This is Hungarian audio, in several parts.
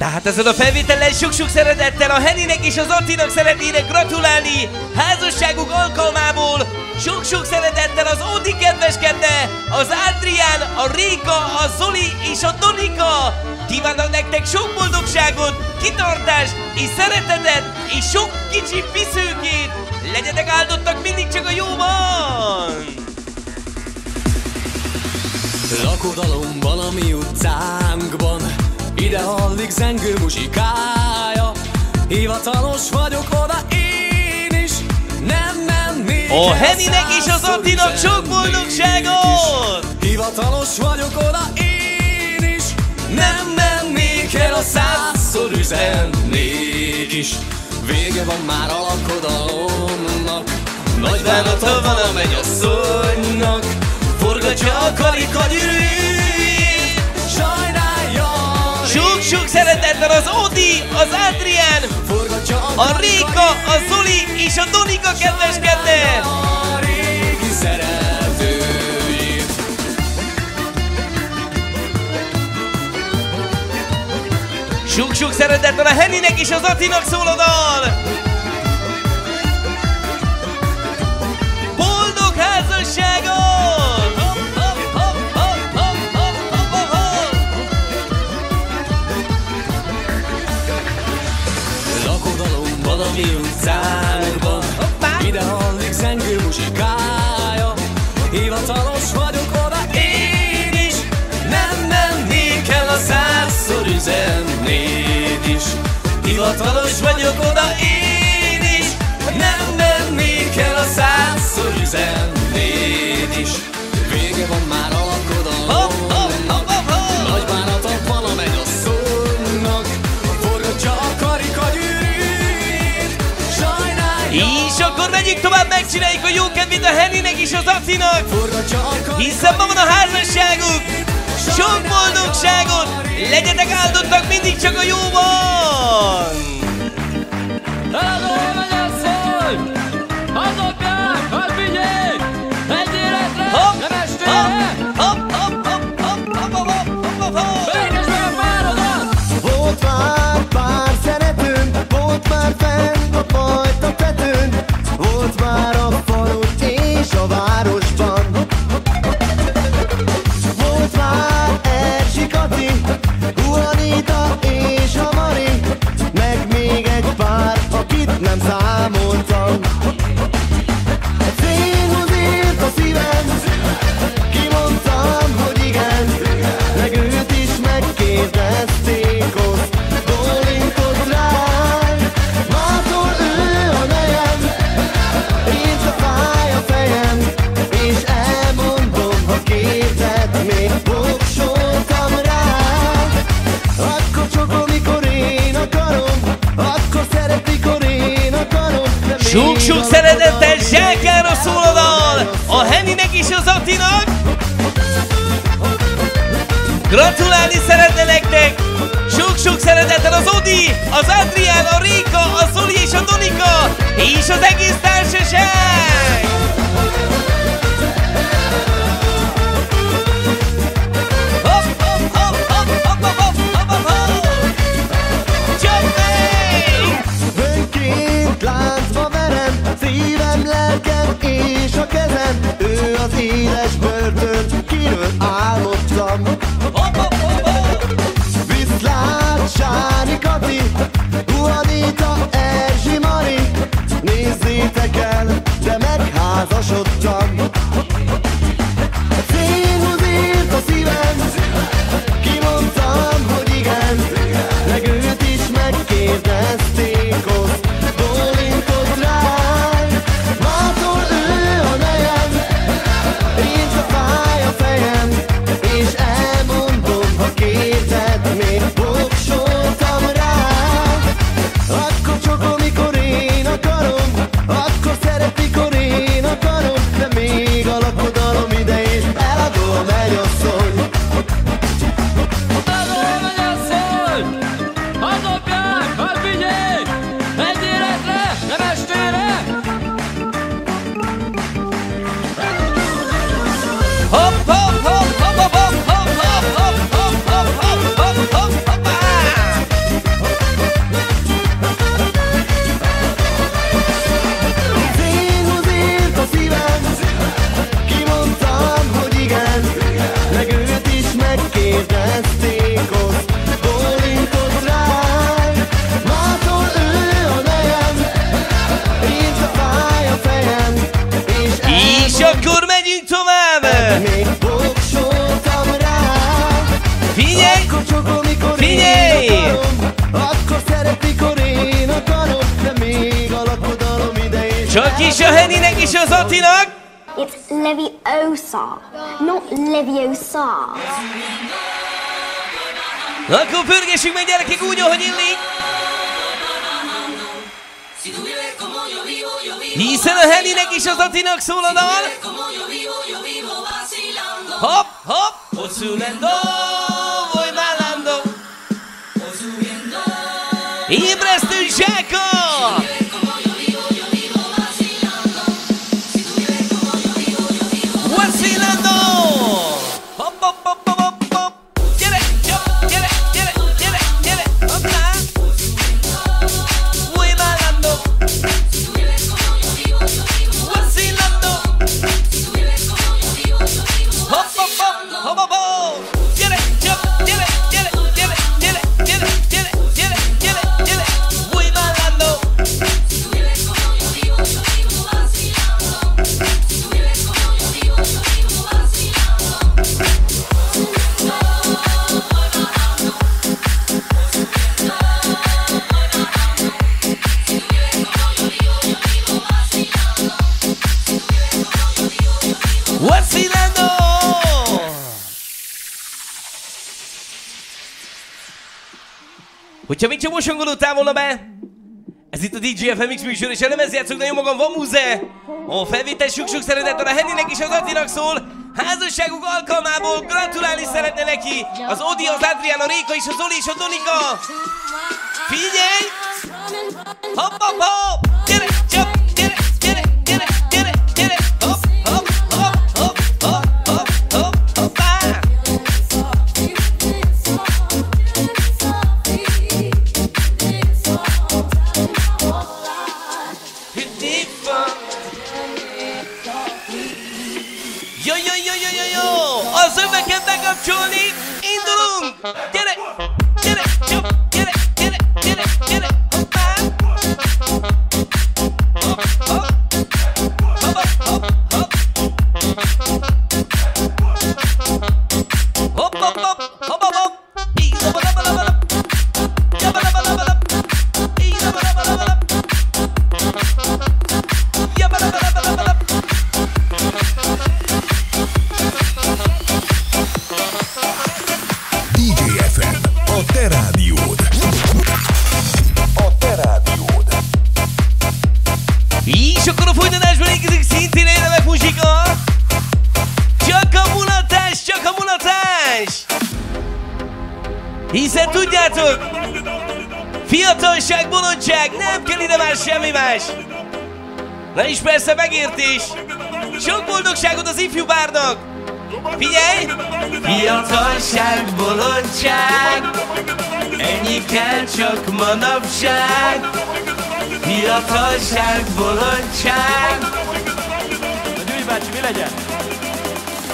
Tehát ezen a felvételen sok-sok szeretettel a Henninek és az Attinak szeretnének gratulálni házasságuk alkalmából. Sok-sok szeretettel az Ódi kedveskedne, az Adrián, a Réka, a Zoli és a Donika. Kívánok nektek sok boldogságot, kitartást és szeretetet és sok kicsi piszőkét. Legyetek áldottak mindig csak a jóban! Lakodalom a mi utcánkban Ide hallik zengő muzsikája. Hivatalos vagyok oda én is. Nem mennék A el Henninek és az Attinak sok boldogságot! Hivatalos vagyok oda én is. Nem mennék el a százszor üzennék is. Vége van már a lakodalomnak. Nagy bánata van a mennyasszonynak. Forgatja a karikagyűrűjét szeretettel az Odi, az Adrián, a Réka, a Zoli és a Donika kedveskedne! a régi Sok-sok szeretettel a Henninek és az Attinak szól a dal! Hivatalos vagyok oda én is. Nem mennék el a százszor üzennék is. Hivatalos vagyok oda én is. Nem mennék el a százszor üzennék is. Vége van már a Akkor megyünk tovább, megcsináljuk a jó kedvét a Henninek és az Attinak! Forgatja a Hiszen ma van a házasságuk! Sok boldogságot! Legyetek áldottak mindig csak a jóban! Eladó Sok-sok szeretettel Zsákára szól a dal! A Henninek és az Attinak! Gratulálni szeretne nektek! Sok-sok szeretettel az Odi, az Adrián, a Réka, a Zoli és a Donika, és az egész társaság! A Erzsi, Mari, nézzétek el, de megházasodtak. Csak is a Heninek és az Attinak It's Leviosa, not Leviosa. Akkor pörgessünk meg gyerekek úgy, ahogy illik. Hiszen a Helinek is az Atinak szól a dal. Hopp, hopp, hosszú lendol. E prestigia Hogyha mit csak most hangolódtál volna be, ez itt a DJ FMX műsor, és elemez játszok, nagyon magam van muze. A felvétel sok-sok szeretettel a Henninek és az Attinak szól. Házasságuk alkalmából gratulálni szeretne neki az Odi, az Adrián, a Réka és az Oli és a Donika. Figyelj! Hopp, hopp, hopp! Gyere, gyere, Nasıl ve kendine kapçoli Get it. És akkor a folytatásban érkezik szintén egy remek muzsika. Csak a mulatás, csak a mulatás! Hiszen tudjátok, fiatalság, bolondság, nem kell ide már semmi más. Na és persze megértés. Sok boldogságot az ifjú bárnak. Figyelj! Fiatalság, bolondság, ennyi kell csak manapság. Fiatalság, bolondság. A Gyuri bácsi, mi legyen?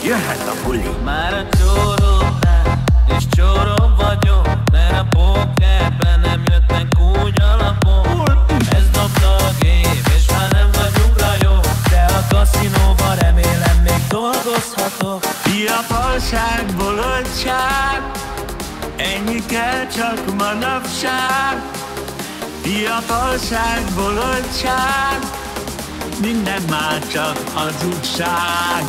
Jöhet a buli. Már a csórónál, és csóró vagyok Mert a pókerben nem jöttek úgy alapon Ez dobta a gép, és már nem vagyunk rajó De a kaszinóban remélem még dolgozhatok Fiatalság, bolondság, ennyi kell csak manapság. Fiatalság, bolondság, minden már csak hazugság.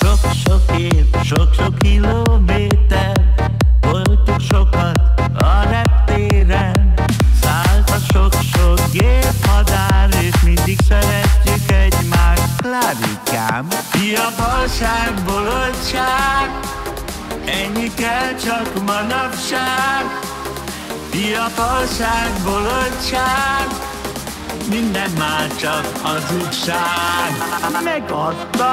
Sok-sok év, sok-sok kilométer Fiatalság, bolondság minden már csak hazugság Megadta